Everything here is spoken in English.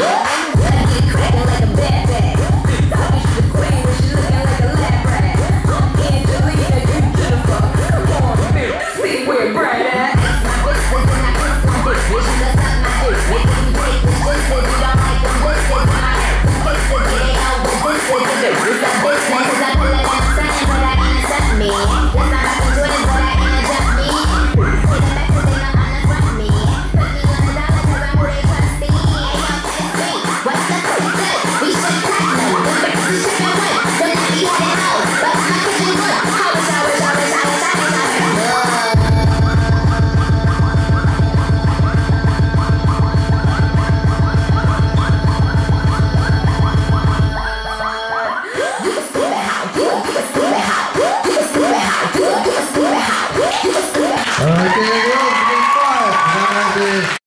Yeah.